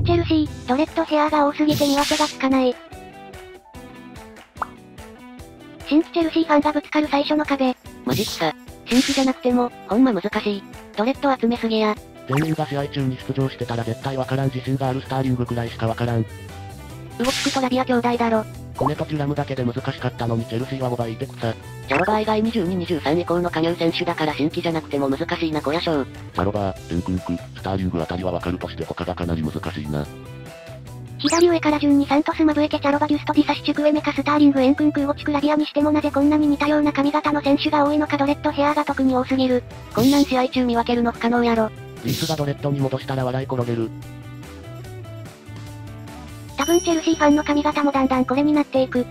新チェルシー、ドレッドヘアが多すぎて見分けがつかない。新規チェルシーファンがぶつかる最初の壁。マジくさ。新規じゃなくても、ほんま難しい。ドレッド集めすぎや。全員が試合中に出場してたら絶対わからん自信があるスターリングくらいしかわからん。ウオックとラビア兄弟だろ。コネとテュラムだけで難しかったのにチェルシーはオバいてくさ。チャロバー以外22、23以降の加入選手だから新規じゃなくても難しいな小屋賞。チャロバー、エンクンク、スターリングあたりはわかるとして他がかなり難しいな。左上から順にサントスマドゥエケチャロバーグストディサシチュクエメカスターリングエンクンクウゴチュクラビアにしてもなぜこんなに似たような髪型の選手が多いのかドレッドヘアが特に多すぎる。こんなん試合中見分けるの不可能やろ。リースがドレッドに戻したら笑い転げる。分チェルシーファンの髪型もだんだんこれになっていく。